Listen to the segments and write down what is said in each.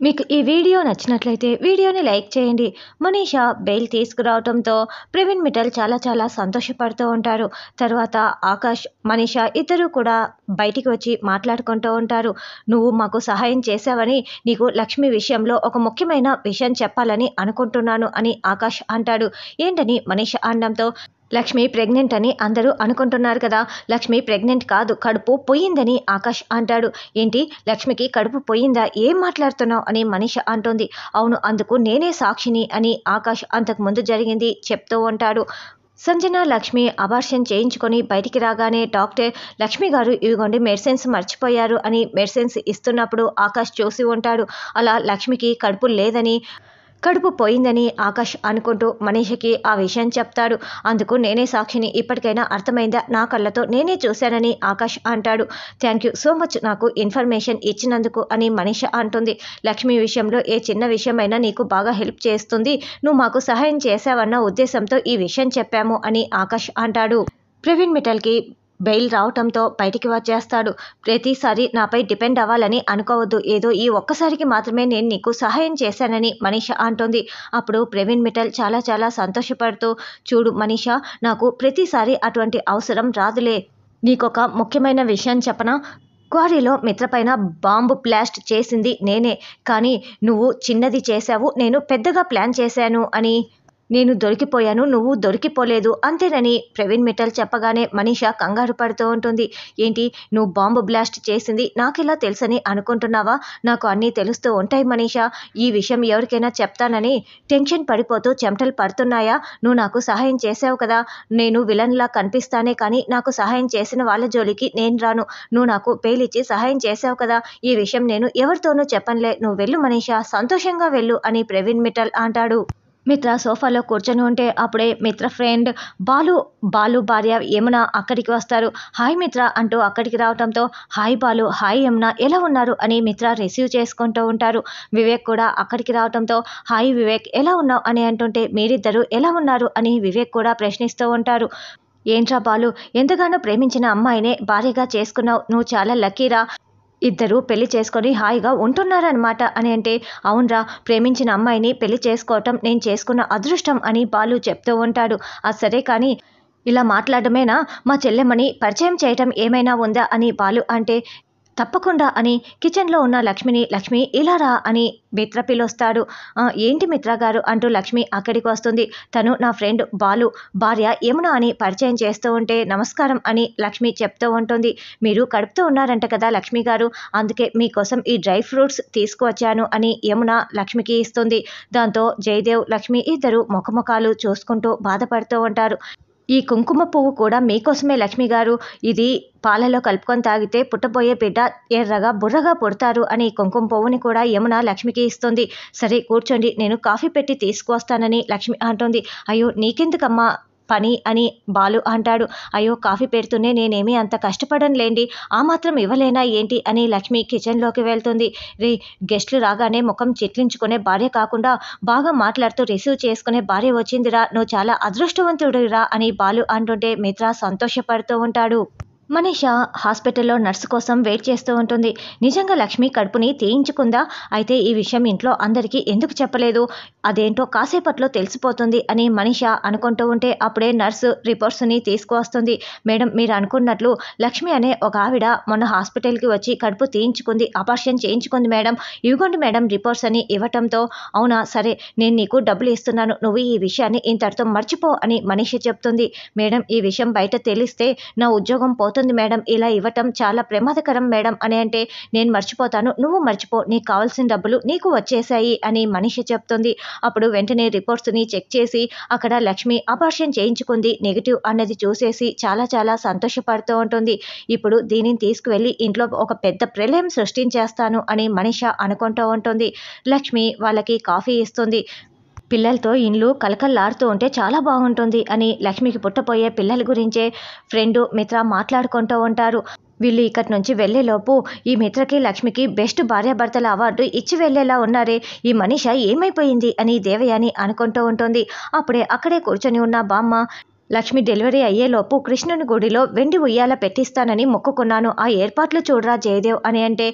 మీకు ఈ వీడియో నచ్చినట్లయితే వీడియోని లైక్ చేయండి. మనీషా బెయిల్ తీసుకురావడంతో ప్రవీణ్ మిఠల్ చాలా చాలా సంతోషపడుతూ ఉంటారు. తర్వాత ఆకాష్ మనీషా ఇద్దరు కూడా బయటికి వచ్చి మాట్లాడుకుంటూ ఉంటారు. నువ్వు మాకు సహాయం చేశావని నీకు లక్ష్మి విషయంలో ఒక ముఖ్యమైన విషయం చెప్పాలని అనుకుంటున్నాను అని ఆకాష్ అంటాడు. ఏంటని మనీషా అనడంతో లక్ష్మి ప్రెగ్నెంట్ అని అందరూ అనుకుంటున్నారు కదా. లక్ష్మి ప్రెగ్నెంట్ కాదు కడుపు పోయిందని ఆకాష్ అంటాడు. ఏంటి? లక్ష్మికి కడుపు పోయిందా? ఏం మాట్లాడుతున్నావు? అని మనిష అంటోంది. అవును అందుకు నేనే సాక్షిని అని ఆకాష్ అంతకుముందు జరిగింది చెప్తూ ఉంటాడు. సంజన లక్ష్మి అబార్షన్ చేయించుకొని బయటికి రాగానే డాక్టర్ లక్ష్మి గారు ఇవిగోండి మెడిసిన్స్ మర్చిపోయారు అని మెడిసిన్స్ ఇస్తున్నప్పుడు ఆకాష్ చూసి ఉంటాడు. అలా లక్ష్మికి కడుపు లేదని కడుపు పోయిందని ఆకాష్ అనుకుంటూ మనీషకి ఆ విషయం చెప్తాడు. అందుకు నేనే సాక్షిని ఇప్పటికైనా అర్థమైందా? నా కళ్ళతో నేనే చూశానని ఆకాష్ అంటాడు. థ్యాంక్ యూ సో మచ్ నాకు ఇన్ఫర్మేషన్ ఇచ్చినందుకు అని మనీష అంటుంది. లక్ష్మి విషయంలో ఏ చిన్న విషయమైనా నీకు బాగా హెల్ప్ చేస్తుంది. నువ్వు మాకు సహాయం చేశావన్న ఉద్దేశంతో ఈ విషయం చెప్పాము అని ఆకాష్ అంటాడు. ప్రవీణ్ మిఠల్కి బెయిల్ రావటంతో బయటికి వచ్చేస్తాడు. ప్రతిసారి నాపై డిపెండ్ అవ్వాలని అనుకోవద్దు. ఏదో ఈ ఒక్కసారికి మాత్రమే నేను నీకు సహాయం చేశానని మనీష అంటుంది. అప్పుడు ప్రవీణ్ మిఠల్ చాలా చాలా సంతోషపడుతూ చూడు మనీష నాకు ప్రతిసారి అటువంటి అవసరం రాదులే. నీకొక ముఖ్యమైన విషయం చెప్పనా? క్వారీలో మిత్రపైన బాంబు బ్లాస్ట్ చేసింది నేనే. కానీ నువ్వు చిన్నది చేశావు నేను పెద్దగా ప్లాన్ చేశాను అని. నేను దొరికిపోయాను నువ్వు దొరికిపోలేదు అంతేనని ప్రవీణ్ మిట్టల్ చెప్పగానే మనీషా కంగారు పడుతూ ఉంటుంది. ఏంటి నువ్వు బాంబు బ్లాస్ట్ చేసింది నాకెలా తెలుసని అనుకుంటున్నావా? నాకు అన్నీ తెలుస్తూ ఉంటాయి మనీషా. ఈ విషయం ఎవరికైనా చెప్తానని టెన్షన్ పడిపోతూ చెమటలు పడుతున్నాయా? నువ్వు నాకు సహాయం చేసావు కదా. నేను విలన్లా కనిపిస్తానే కానీ నాకు సహాయం చేసిన వాళ్ళ జోలికి నేను రాను. నువ్వు నాకు పేలిచ్చి సహాయం చేసావు కదా. ఈ విషయం నేను ఎవరితోనూ చెప్పనులే. నువ్వు వెళ్ళు మనీషా. సంతోషంగా వెళ్ళు అని ప్రవీణ్ మిట్టల్ అంటాడు. మిత్ర సోఫాలో కూర్చొని ఉంటే అప్పుడే మిత్ర ఫ్రెండ్ బాలు బాలు భార్య యమున అక్కడికి వస్తారు. హాయ్ మిత్ర అంటూ అక్కడికి రావడంతో హాయ్ బాలు హాయ్ యమున ఎలా ఉన్నారు అని మిత్ర రిసీవ్ చేసుకుంటూ ఉంటారు. వివేక్ కూడా అక్కడికి రావడంతో హాయ్ వివేక్ ఎలా ఉన్నావు అని అంటుంటే మీరిద్దరూ ఎలా ఉన్నారు అని వివేక్ కూడా ప్రశ్నిస్తూ ఉంటారు. ఏంట్రా బాలు ఎంతగానో ప్రేమించిన అమ్మాయినే భార్యగా చేసుకున్నావు నువ్వు చాలా లక్కీరా. ఇద్దరు పెళ్ళి చేసుకొని హాయిగా ఉంటున్నారనమాట అని అంటే అవునరా ప్రేమించిన అమ్మాయిని పెళ్ళి చేసుకోవటం నేను చేసుకున్న అదృష్టం అని బాలు చెప్తూ ఉంటాడు. అది సరే కానీ ఇలా మాట్లాడమేనా? మా చెల్లెమ్మని పరిచయం చేయటం ఏమైనా ఉందా? అని బాలు అంటే తప్పకుండా అని కిచెన్లో ఉన్న లక్ష్మిని లక్ష్మి ఇలా రా అని మిత్ర పిలుస్తాడు. ఏంటి మిత్ర గారు అంటూ లక్ష్మి అక్కడికి వస్తుంది. తను నా ఫ్రెండ్ బాలు. భార్య యమున అని పరిచయం చేస్తూ ఉంటే నమస్కారం అని లక్ష్మి చెప్తూ ఉంటుంది. మీరు కడుపుతూ ఉన్నారంట కదా లక్ష్మి గారు. అందుకే మీకోసం ఈ డ్రై ఫ్రూట్స్ తీసుకువచ్చాను అని యమున లక్ష్మికి ఇస్తుంది. దాంతో జయదేవ్ లక్ష్మి ఇద్దరు ముఖముఖాలు చూసుకుంటూ బాధపడుతూ ఉంటారు. ఈ కుంకుమ పువ్వు కూడా మీకోసమే లక్ష్మి గారు. ఇది పాలలో కలుపుకొని తాగితే పుట్టబోయే బిడ్డ ఎర్రగా బుర్రగా పుడతారు అని కుంకుమ పువ్వుని కూడా యమున లక్ష్మికి ఇస్తుంది. సరే కూర్చోండి నేను కాఫీ పెట్టి తీసుకువస్తానని లక్ష్మి అంటుంది. అయ్యో నీకెందుకమ్మా? పని అని బాలు అంటాడు. అయ్యో కాఫీ పెడుతూనే నేనేమీ అంత కష్టపడనులేండి ఆ మాత్రం ఇవ్వలేనా ఏంటి అని లక్ష్మి కిచెన్లోకి వెళ్తుంది. రే గెస్ట్లు రాగానే ముఖం చిట్లించుకునే భార్య కాకుండా బాగా మాట్లాడుతూ రిసీవ్ చేసుకునే భార్య వచ్చిందిరా. నువ్వు చాలా అదృష్టవంతుడిరా అని బాలు అంటుంటే మిత్ర సంతోషపడుతూ ఉంటాడు. మనీష హాస్పిటల్లో నర్సు కోసం వెయిట్ చేస్తూ ఉంటుంది. నిజంగా లక్ష్మి కడుపుని తీయించుకుందా? అయితే ఈ విషయం ఇంట్లో అందరికీ ఎందుకు చెప్పలేదు? అదేంటో కాసేపట్లో తెలిసిపోతుంది అని మనీష అనుకుంటూ ఉంటే అప్పుడే నర్సు రిపోర్ట్స్ని తీసుకువస్తుంది. మేడం మీరు అనుకున్నట్లు లక్ష్మి అనే ఒక ఆవిడ మొన్న హాస్పిటల్కి వచ్చి కడుపు తీయించుకుంది అపార్షన్ చేయించుకుంది మేడం. ఇవ్వండి మేడం రిపోర్ట్స్ అని ఇవ్వటంతో అవునా? సరే నేను నీకు డబ్బులు ఇస్తున్నాను. నువ్వు ఈ విషయాన్ని ఇంతటితో మర్చిపో అని మనీష చెప్తుంది. మేడం ఈ విషయం బయట తెలిస్తే నా ఉద్యోగం పోతుంది. మేడం. ఇలా ఇవ్వటం చాలా ప్రమాదకరం మేడం అని అంటే నేను మర్చిపోతాను. నువ్వు మర్చిపో. నీకు కావాల్సిన డబ్బులు నీకు వచ్చేసాయి అని మనిషి చెప్తుంది. అప్పుడు వెంటనే రిపోర్ట్స్ని చెక్ చేసి అక్కడ లక్ష్మి అపార్షన్ చేయించుకుంది. నెగిటివ్ అన్నది చూసేసి చాలా చాలా సంతోషపడుతూ ఉంటుంది. ఇప్పుడు దీనిని తీసుకువెళ్ళి ఇంట్లో ఒక పెద్ద ప్రళయం సృష్టించేస్తాను అని మనిష అనుకుంటూ ఉంటుంది. లక్ష్మి వాళ్ళకి కాఫీ ఇస్తుంది. పిల్లలతో ఇండ్లు కలకల్లాడుతూ ఉంటే చాలా బాగుంటుంది అని లక్ష్మికి పుట్టపోయే పిల్లల గురించే ఫ్రెండు మిత్ర మాట్లాడుకుంటూ ఉంటారు. వీళ్ళు ఇక్కడి నుంచి వెళ్ళేలోపు ఈ మిత్రకి లక్ష్మికి బెస్ట్ భార్యాభర్తల అవార్డు ఇచ్చి వెళ్ళేలా ఉన్నారే. ఈ మనిష ఏమైపోయింది అని దేవయాని అనుకుంటూ ఉంటుంది. అప్పుడే అక్కడే కూర్చొని ఉన్న బామ్మ లక్ష్మి డెలివరీ అయ్యేలోపు కృష్ణుని గుడిలో వెండి ఉయ్యాల పెట్టిస్తానని మొక్కుకున్నాను. ఆ ఏర్పాట్లు చూడరా జయదేవ్ అని అంటే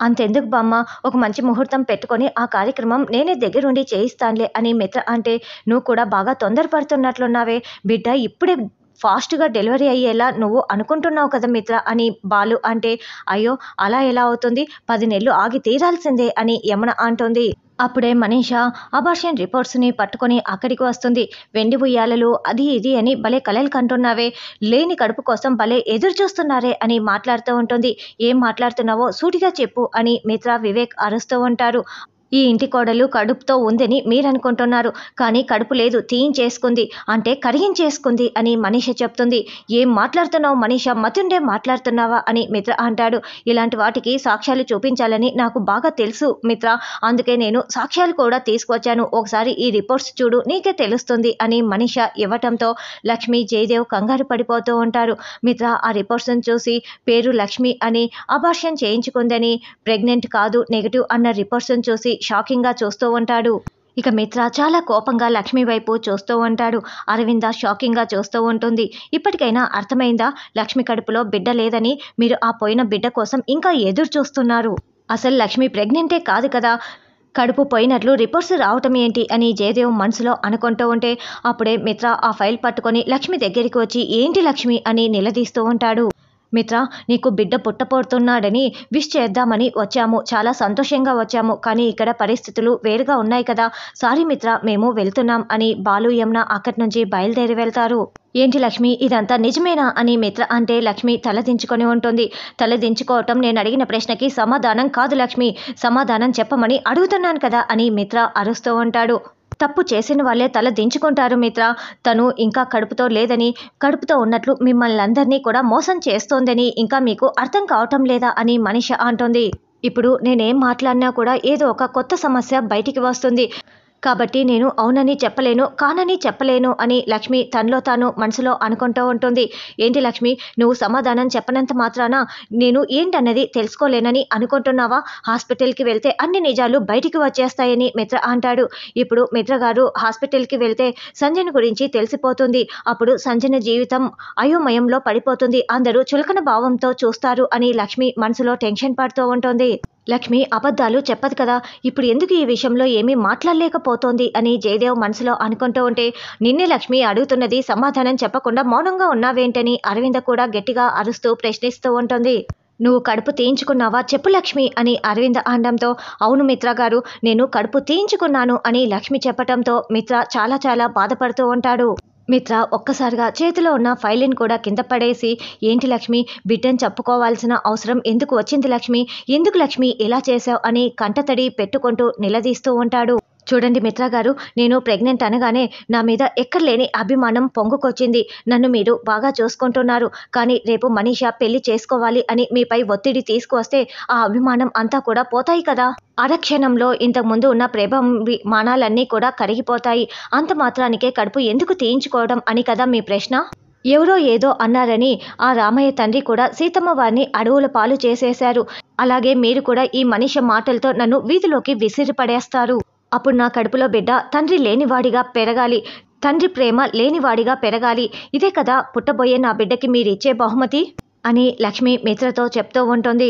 అంతెందుకు బామ్మ? ఒక మంచి ముహూర్తం పెట్టుకొని ఆ కార్యక్రమం నేనే దగ్గరుండి చేయిస్తానులే అని మిత్ర అంటే నువ్వు కూడా బాగా తొందరపడుతున్నట్లున్నావే. బిడ్డ ఇప్పుడే ఫాస్ట్గా డెలివరీ అయ్యేలా నువ్వు అనుకుంటున్నావు కదా మిత్ర అని బాలు అంటే అయ్యో అలా ఎలా అవుతుంది? పది నెలలు ఆగి తీరాల్సిందే అని యమున అంటుంది. అప్పుడే మనీషా అబార్షన్ రిపోర్ట్స్ని పట్టుకొని అక్కడికి వస్తుంది. వెండి ఉయ్యాలలు అది ఇది అని భలే కలలు కంటున్నావే. లేని కడుపు కోసం భలే ఎదురు చూస్తున్నారే అని మాట్లాడుతూ ఉంటుంది. ఏం మాట్లాడుతున్నావో సూటిగా చెప్పు అని మిత్ర వివేక్ అరుస్తూ ఉంటారు. ఈ ఇంటి కోడలు కడుపుతో ఉందని మీరనుకుంటున్నారు. కానీ కడుపు లేదు తీయించేసుకుంది. అంటే కరిగించేసుకుంది అని మనీష చెప్తుంది. ఏం మాట్లాడుతున్నావు మనీష? మతుండే మాట్లాడుతున్నావా అని మిత్ర అంటాడు. ఇలాంటి వాటికి సాక్ష్యాలు చూపించాలని నాకు బాగా తెలుసు మిత్ర. అందుకే నేను సాక్ష్యాలు కూడా తీసుకొచ్చాను. ఒకసారి ఈ రిపోర్ట్స్ చూడు నీకే తెలుస్తుంది అని మనీష ఇవ్వటంతో లక్ష్మి జయదేవ్ కంగారు పడిపోతూ ఉంటారు. మిత్ర ఆ రిపోర్ట్స్ని చూసి పేరు లక్ష్మి అని అబార్షన్ చేయించుకుందని ప్రెగ్నెంట్ కాదు నెగిటివ్ అన్న రిపోర్ట్స్ని చూసి షాకింగ్గా చూస్తూ ఉంటాడు. ఇక మిత్ర చాలా కోపంగా లక్ష్మి వైపు చూస్తూ ఉంటాడు. అరవింద షాకింగ్గా చూస్తూ ఉంటుంది. ఇప్పటికైనా అర్థమైందా? లక్ష్మి కడుపులో బిడ్డ లేదని మీరు ఆ పోయిన బిడ్డ కోసం ఇంకా ఎదురు చూస్తున్నారు. అసలు లక్ష్మి ప్రెగ్నెంటే కాదు కదా? కడుపు పోయినట్లు రిపోర్ట్స్ రావటం ఏంటి అని జయదేవ్ మనసులో అనుకుంటూ ఉంటే అప్పుడే మిత్ర ఆ ఫైల్ పట్టుకొని లక్ష్మి దగ్గరికి వచ్చి ఏంటి లక్ష్మి? అని నిలదీస్తూ ఉంటాడు. మిత్ర నీకు బిడ్డ పుట్టపోతున్నాడని విష్ చేద్దామని వచ్చాము. చాలా సంతోషంగా వచ్చాము. కానీ ఇక్కడ పరిస్థితులు వేరుగా ఉన్నాయి కదా. సారీ మిత్ర మేము వెళ్తున్నాం అని బాలు యమున అక్కడి నుంచి బయలుదేరి వెళ్తారు. ఏంటి లక్ష్మి ఇదంతా నిజమేనా అని మిత్ర అంటే లక్ష్మి తలదించుకొని ఉంటుంది. తలదించుకోవటం నేను అడిగిన ప్రశ్నకి సమాధానం కాదు లక్ష్మి. సమాధానం చెప్పమని అడుగుతున్నాను కదా అని మిత్ర అరుస్తూ ఉంటాడు. తప్పు చేసిన వాళ్ళే తల దించుకుంటారు మిత్ర. తను ఇంకా కడుపుతో లేదని కడుపుతో ఉన్నట్లు మిమ్మల్ని అందరినీ కూడా మోసం చేస్తోందని ఇంకా మీకు అర్థం కావటం లేదా అని మనిష అంటుంది. ఇప్పుడు నేనేం మాట్లాడినా కూడా ఏదో ఒక కొత్త సమస్య బయటికి వస్తుంది. కాబట్టి నేను అవునని చెప్పలేను కానని చెప్పలేను అని లక్ష్మి తనలో తాను మనసులో అనుకుంటూ ఉంటుంది. ఏంటి లక్ష్మి? నువ్వు సమాధానం చెప్పనంత మాత్రాన నేను ఏంటన్నది తెలుసుకోలేనని అనుకుంటున్నావా? హాస్పిటల్కి వెళ్తే అన్ని నిజాలు బయటికి వచ్చేస్తాయని మిత్ర అంటాడు. ఇప్పుడు మిత్ర గారు హాస్పిటల్కి వెళ్తే సంజన గురించి తెలిసిపోతుంది. అప్పుడు సంజన జీవితం అయోమయంలో పడిపోతుంది. అందరూ చులకన భావంతో చూస్తారు అని లక్ష్మి మనసులో టెన్షన్ పడుతూ ఉంటుంది. లక్ష్మి అబద్ధాలు చెప్పదు కదా. ఇప్పుడు ఎందుకు ఈ విషయంలో ఏమీ మాట్లాడలేకపోతోంది అని జయదేవ్ మనసులో అనుకుంటూ ఉంటే నిన్నే లక్ష్మి అడుగుతున్నది సమాధానం చెప్పకుండా మౌనంగా ఉన్నావేంటని అరవింద కూడా గట్టిగా అరుస్తూ ప్రశ్నిస్తూ ఉంటుంది. నువ్వు కడుపు తీయించుకున్నావా? చెప్పు లక్ష్మి అని అరవింద అనడంతో అవును మిత్ర గారు నేను కడుపు తీయించుకున్నాను అని లక్ష్మి చెప్పటంతో మిత్ర చాలా చాలా బాధపడుతూ ఉంటాడు. మిత్ర ఒక్కసారిగా చేతిలో ఉన్న ఫైలిన్ కూడా కింద పడేసి ఏంటి లక్ష్మి బిడ్డను చెప్పుకోవాల్సిన అవసరం ఎందుకు వచ్చింది లక్ష్మి? ఎందుకు లక్ష్మి ఇలా చేశావు? అని కంటతడి పెట్టుకుంటూ నిలదీస్తూ ఉంటాడు. చూడండి మిత్ర గారు నేను ప్రెగ్నెంట్ అనగానే నా మీద ఎక్కడలేని అభిమానం పొంగుకొచ్చింది. నన్ను మీరు బాగా చూసుకుంటున్నారు. కానీ రేపు మనీషా పెళ్ళి చేసుకోవాలి అని మీపై ఒత్తిడి తీసుకువస్తే ఆ అభిమానం అంతా కూడా పోతాయి కదా. అరక్షణంలో ఇంతకుముందు ఉన్న ప్రేమాణాలన్నీ కూడా కరిగిపోతాయి. అంత మాత్రానికే కడుపు ఎందుకు తీయించుకోవడం అని కదా మీ ప్రశ్న? ఎవరో ఏదో అన్నారని ఆ రామయ్య తండ్రి కూడా సీతమ్మ వారిని అడవుల పాలు చేసేశారు. అలాగే మీరు కూడా ఈ మనిషి మాటలతో నన్ను వీధిలోకి విసిరిపడేస్తారు. అప్పుడు నా కడుపులో బిడ్డ తండ్రి లేనివాడిగా పెరగాలి తండ్రి ప్రేమ లేనివాడిగా పెరగాలి. ఇదే కదా పుట్టబోయే నా బిడ్డకి మీరిచ్చే బహుమతి? అని లక్ష్మి మిత్రతో చెప్తూ ఉంటుంది.